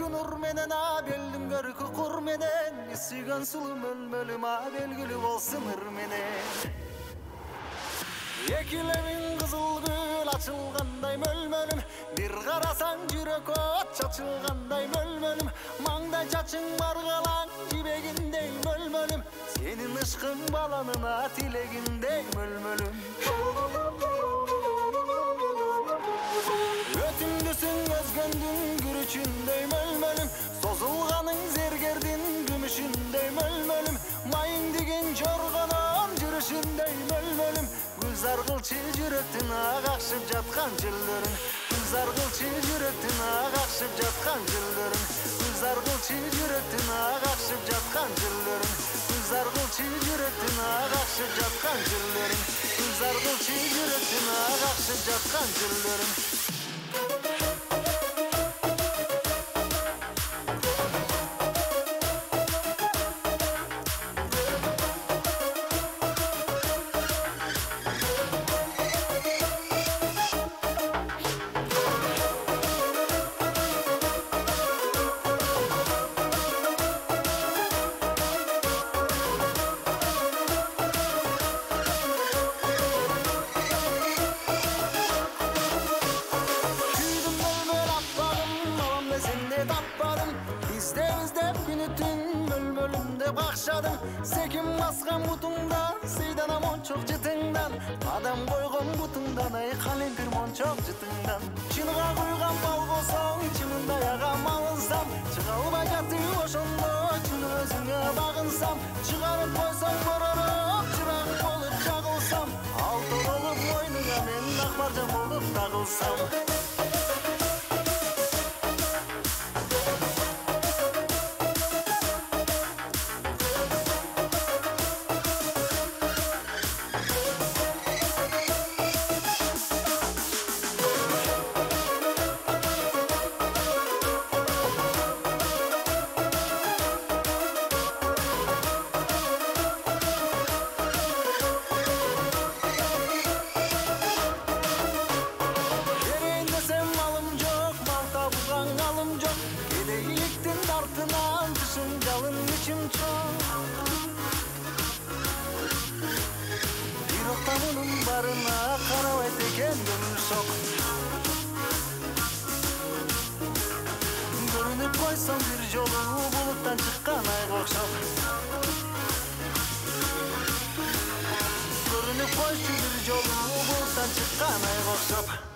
менен абелдин көркү кур менен сүйгөн сулуу мөлмөлүм а белгилүү болсун ыр менен эки лебиң кызыл гүл ачылгандай мөлмөлүм бир карасаң жүрөк от чачылгандай мөлмөлүм маңдай чачың баргалаң жибегиндей мөлмөлүм сенин ышкың баланына тилегиндей жүрүшүндөй мөлмөлүм гүлзар кылчы жүрөктүн агакшып жаткан жөлдөрүн гүлзар кылчы жүрөктүн агакшып жаткан жөлдөрүн гүлзар кылчы жүрөктүн агакшып жаткан жөлдөрүн гүлзар кылчы жүрөктүн агакшып жаткан жөлдөрүн гүлзар кылчы жүрөктүн агакшып жаткан жөлдөрүн мөлмөлүмдө какшадым секим баскан бутуңдан сыйдан мончок жытыңдан адам койгон бутуңдан ай калеңкир мончок жытыңдан чыныга куйган бал болсоң чынындай ага малынсам. Чыга албай жатып ошондо чын өзүңө багынсам чыгарып койсоң боророп чырак болуп жагылсам алтын болуп мойнуңа мен ак маржан болуп Davulun barına karavete kendini sok. Görünüp koysan bir yolu buluttan çıkkan ay kokşak Görünüp koysun bir yolu buluttan çıkkan ay kokşak